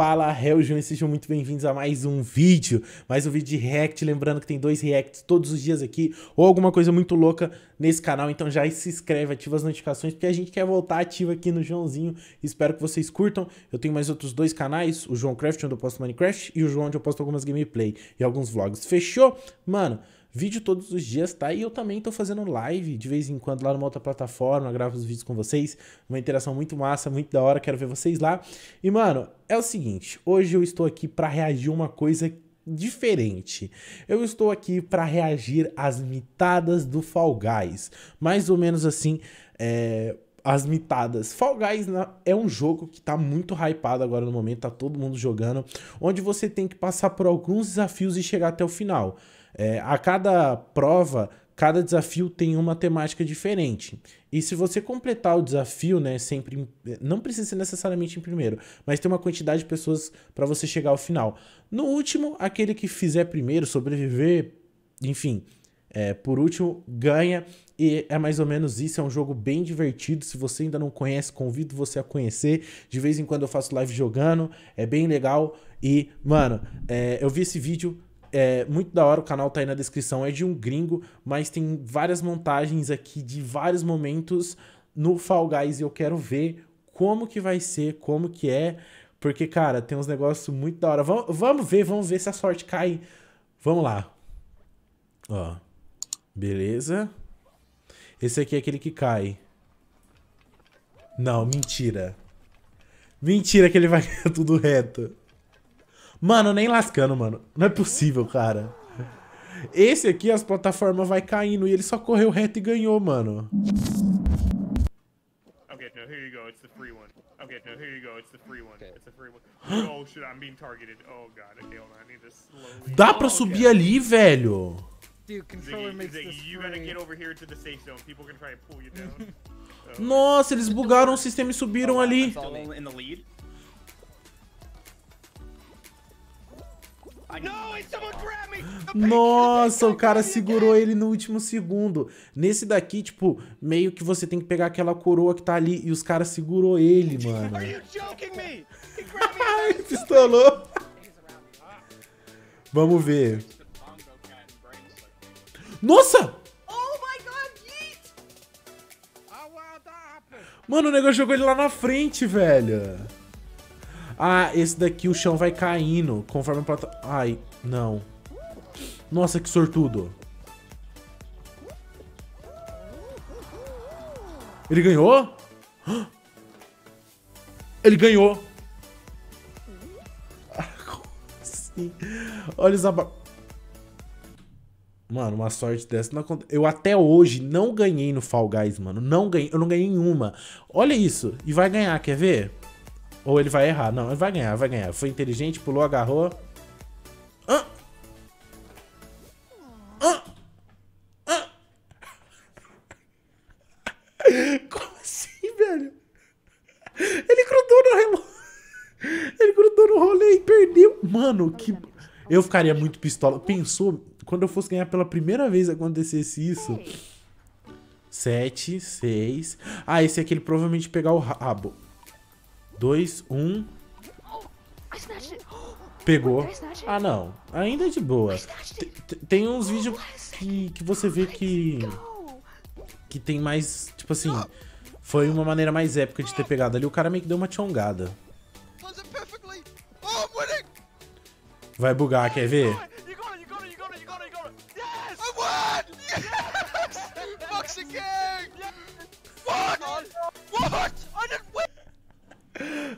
Fala, Heljon e sejam muito bem-vindos a mais um vídeo, mais um vídeo de react, lembrando que tem dois reacts todos os dias aqui, ou alguma coisa muito louca nesse canal, então já se inscreve, ativa as notificações, porque a gente quer voltar ativo aqui no Joãozinho, espero que vocês curtam, eu tenho mais outros dois canais, o João Craft, onde eu posto Minecraft, e o João, onde eu posto algumas gameplay e alguns vlogs, fechou? Mano... Vídeo todos os dias, tá? E eu também tô fazendo live de vez em quando lá numa outra plataforma, gravo os vídeos com vocês. Uma interação muito massa, muito da hora, quero ver vocês lá. E, mano, é o seguinte, hoje eu estou aqui para reagir uma coisa diferente. Eu estou aqui para reagir às mitadas do Fall Guys. Mais ou menos assim, é, as mitadas. Fall Guys é um jogo que tá muito hypado agora no momento, tá todo mundo jogando, onde você tem que passar por alguns desafios e chegar até o final. É, a cada prova, cada desafio tem uma temática diferente. E se você completar o desafio, né, sempre não precisa ser necessariamente em primeiro, mas tem uma quantidade de pessoas para você chegar ao final. No último, aquele que fizer primeiro, sobreviver, enfim, é, por último, ganha. E é mais ou menos isso. É um jogo bem divertido. Se você ainda não conhece, convido você a conhecer. De vez em quando eu faço live jogando. É bem legal. E, mano, é, eu vi esse vídeo é muito da hora, o canal tá aí na descrição, é de um gringo, mas tem várias montagens aqui de vários momentos no Fall Guys e eu quero ver como que vai ser, como que é, porque, cara, tem uns negócios muito da hora. Vamos, vamos ver, vamos ver se a sorte cai. Vamos lá. Ó, beleza. Esse aqui é aquele que cai. Não, mentira. Mentira que ele vai tudo reto. Mano, nem lascando, mano. Não é possível, cara. Esse aqui, as plataformas vai caindo e ele só correu reto e ganhou, mano. Okay, no, here you go. It's the free one. Okay, no, here you go. It's the free one. It's the free one. Oh, shit, I'm being targeted. Oh, God. Okay, hold on. I need to slowly... Dá pra subir ali, velho. Dude, controller makes this you gotta get over here to the safe zone. People can try and pull you down. Nossa, eles bugaram o sistema e subiram ali. In the lead. Nossa, o cara segurou ele no último segundo. Nesse daqui, tipo, meio que você tem que pegar aquela coroa que tá ali e os caras segurou ele, mano. pistolou. Vamos ver. Nossa! Mano, o negócio jogou ele lá na frente, velho. Ah, esse daqui o chão vai caindo conforme a plata... Ai, não. Nossa, que sortudo. Ele ganhou? Ele ganhou. Como assim? Olha os aba... Mano, uma sorte dessa não acontece. Eu até hoje não ganhei no Fall Guys, mano. Não ganhei, eu não ganhei nenhuma. Olha isso. E vai ganhar, quer ver? Ou ele vai errar. Não, ele vai ganhar, vai ganhar. Foi inteligente, pulou, agarrou. Ah! Ah! Ah! Como assim, velho? Ele grudou no relógio. Ele grudou no rolê e perdeu. Mano, que... Eu ficaria muito pistola. Pensou, quando eu fosse ganhar pela primeira vez acontecesse isso... Sete, seis... Ah, esse aqui ele provavelmente pegar o rabo dois, um. Pegou. Ah, não. Ainda é de boa. Tem uns vídeos que, que você vê que... Que tem mais... Tipo assim... Foi uma maneira mais épica de ter pegado ali. O cara meio que deu uma chongada. Vai bugar, quer ver? What?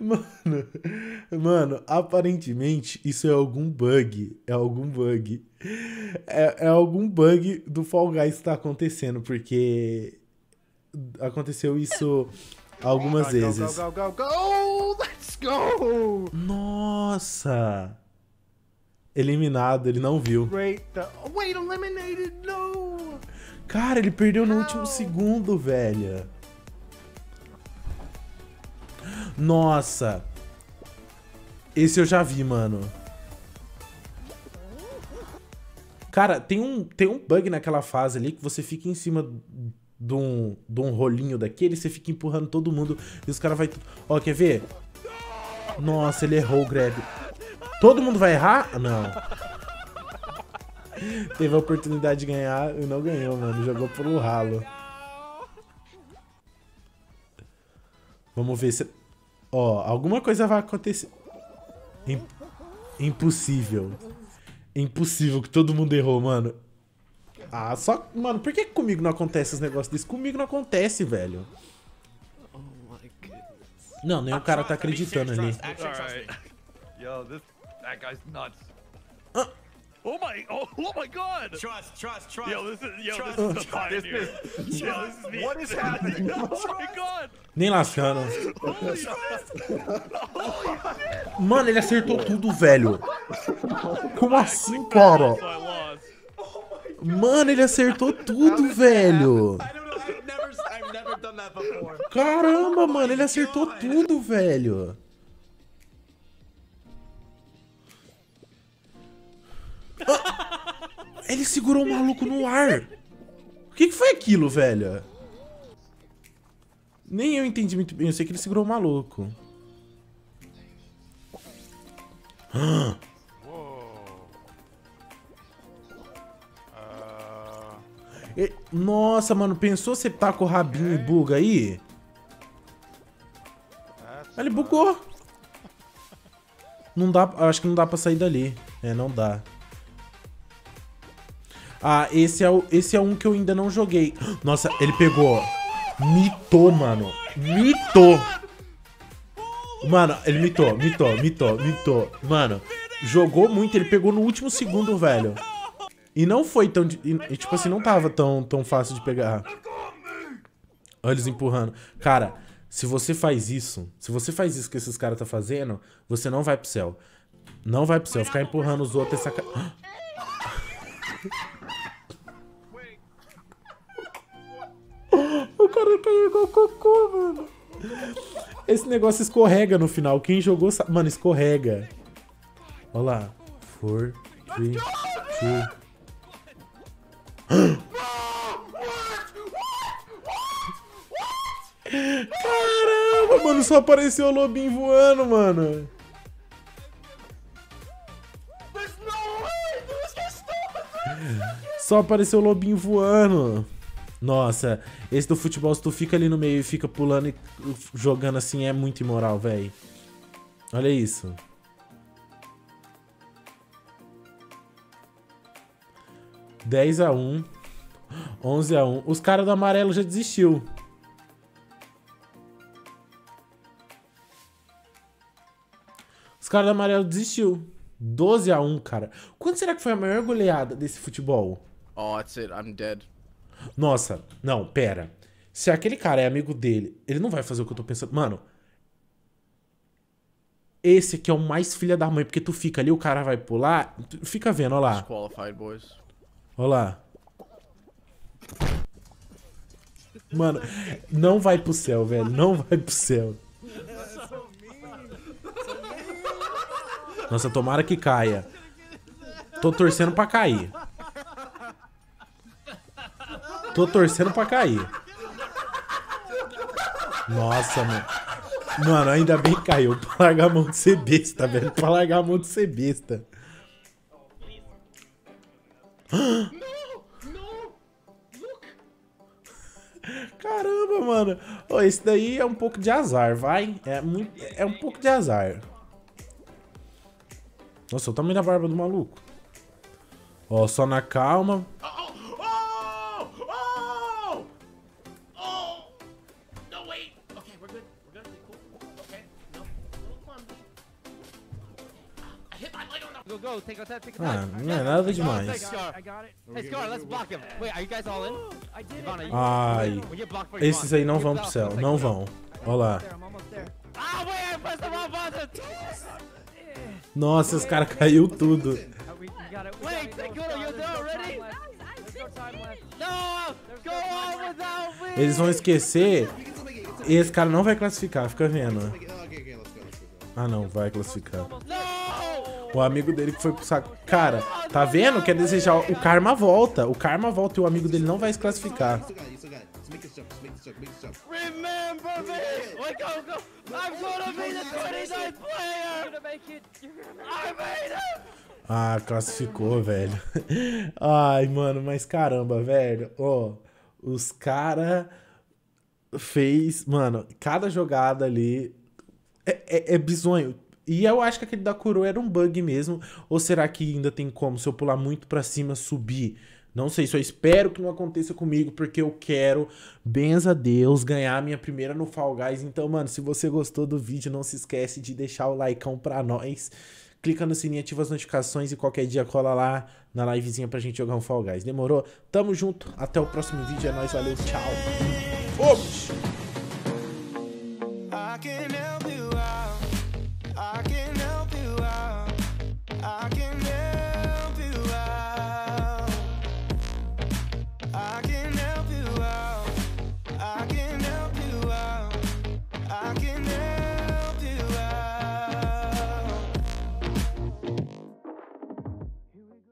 Mano, mano, aparentemente isso é algum bug. É algum bug. É, é algum bug do Fall Guys que tá acontecendo, porque aconteceu isso algumas vezes. Go, go, go, go, Let's go! Nossa! Eliminado, ele não viu. Wait, eliminated, no! Cara, ele perdeu no último segundo, velho. Nossa. Esse eu já vi, mano. Cara, tem um, tem um bug naquela fase ali que você fica em cima de um, de um rolinho daquele, você fica empurrando todo mundo e os caras vai... Ó, quer ver? Nossa, ele errou o grab. Todo mundo vai errar? Não. Teve a oportunidade de ganhar e não ganhou, mano. Jogou por um ralo. Vamos ver se... Ó, alguma coisa vai acontecer. Impossível. Impossível que todo mundo errou, mano. Ah, só... Mano, por que comigo não acontece esses negócios desses? Comigo não acontece, velho. Não, nem o cara tá acreditando ali. Yo, Oh my, oh, oh my god! Trust, trust, trust. Yo, this is, yo, trust, this is the pioneer. This is, yo, this is me. What is happening? oh my god! Nem lascando. Mano, ele acertou tudo, velho. Como assim, cara? Mano, ele acertou tudo, velho. Caramba, mano, ele acertou tudo, velho. Ele segurou o maluco no ar. O que, que foi aquilo, velho? Nem eu entendi muito bem. Eu sei que ele segurou o maluco. Ah. Nossa, mano, pensou você tá com o rabinho e buga aí? Ele bugou. Não dá, acho que não dá pra sair dali. É, não dá. Ah, esse é, o, esse é um que eu ainda não joguei. Nossa, ele pegou. Mitou, mano. Mitou. Mano, ele mitou, mitou, mitou, mitou. Mano, jogou muito. Ele pegou no último segundo, velho. E não foi tão... E, tipo assim, não tava tão, tão fácil de pegar. Olha eles empurrando. Cara, se você faz isso, se você faz isso que esses caras tá fazendo, você não vai pro céu. Não vai pro céu. Ficar empurrando os outros é saca... cara caiu igual cocô, mano. Esse negócio escorrega no final. Quem jogou sabe. Mano, escorrega. Olha lá. 4, 3, 2, Caramba, mano, só apareceu o lobinho voando, mano. Só apareceu o lobinho voando. Nossa, esse do futebol, se tu fica ali no meio e fica pulando e jogando assim, é muito imoral, velho. Olha isso. 10 a 1 11 a 1 Os caras do amarelo já desistiu. Os caras do amarelo desistiu. 12 a 1 cara. Quanto será que foi a maior goleada desse futebol? Oh, that's it. I'm dead. Nossa, não, pera. Se aquele cara é amigo dele, ele não vai fazer o que eu tô pensando. Mano, esse aqui é o mais filha da mãe, porque tu fica ali, o cara vai pular, fica vendo, ó lá. boys. Olha lá. Mano, não vai pro céu, velho. Não vai pro céu. Nossa, tomara que caia. Tô torcendo pra cair. Tô torcendo pra cair. Nossa, mano. Mano, ainda bem que caiu. Pra largar a mão de ser besta, velho. Pra largar a mão de ser besta. Caramba, mano. Oh, esse daí é um pouco de azar, vai. É, muito, é um pouco de azar. Nossa, o tamanho da barba do maluco. Ó, só na calma. Ah, não é nada demais. Ai, esses aí não vão pro céu, não vão. Olha lá. Ah, Nossa, os caras caiu tudo. Eles vão esquecer. E esse cara não vai classificar, fica vendo. Ah não, vai classificar. O amigo dele que foi pro saco. Cara, tá vendo? Quer desejar. O karma volta. O karma volta e o amigo dele não vai se classificar. Remember me! I'm gonna be the 29th player! I made! Ah, classificou, velho. Ai, mano, mas caramba, velho. Ó, os cara fez, mano, cada jogada ali é, é, é bizonho. E eu acho que aquele da coroa era um bug mesmo. Ou será que ainda tem como? Se eu pular muito pra cima, subir? Não sei, só espero que não aconteça comigo, porque eu quero, benza Deus, ganhar a minha primeira no Fall Guys. Então, mano, se você gostou do vídeo, não se esquece de deixar o likeão pra nós. Clica no sininho, ativa as notificações e qualquer dia cola lá na livezinha pra gente jogar um Fall Guys. Demorou? Tamo junto, até o próximo vídeo, é nóis, valeu, tchau. Fomos!